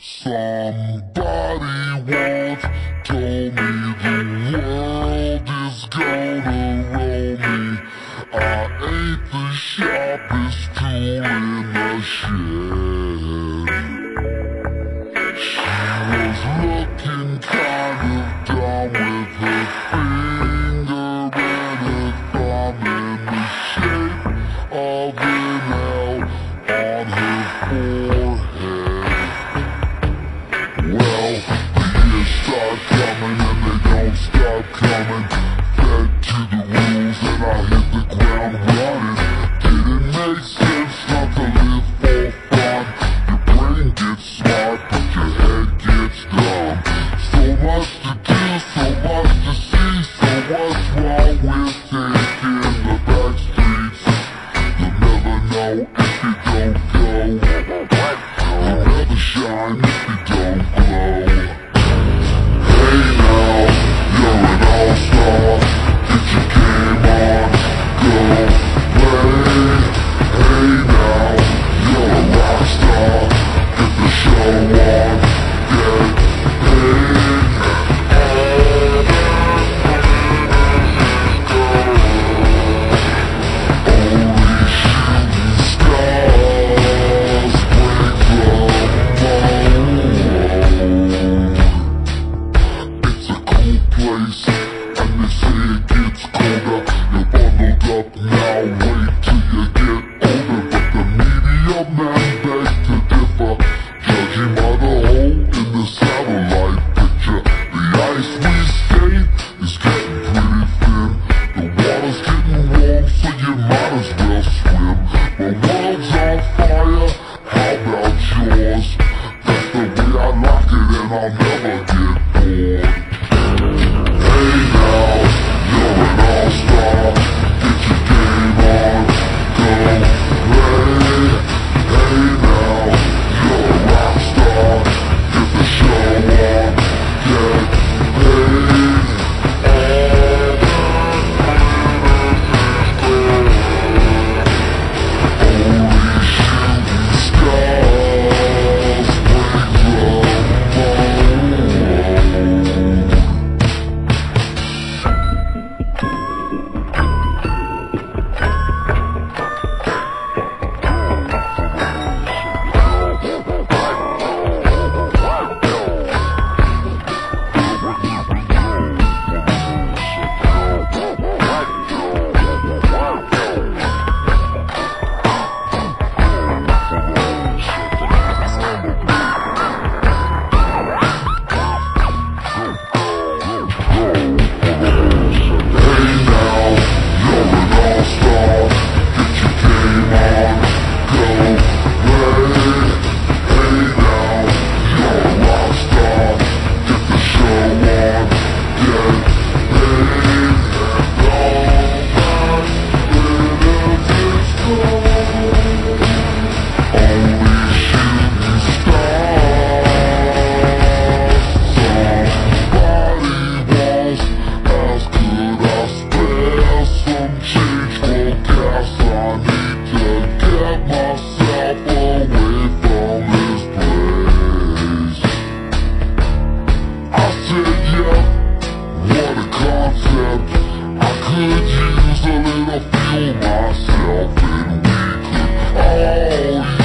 Somebody once told me the world is gonna roll me. I ain't the sharpest tool And they say it gets colder. You're bundled up now, wait till you get older. But the media man back to kill myself and we could all